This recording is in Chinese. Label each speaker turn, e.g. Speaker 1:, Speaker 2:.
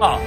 Speaker 1: 啊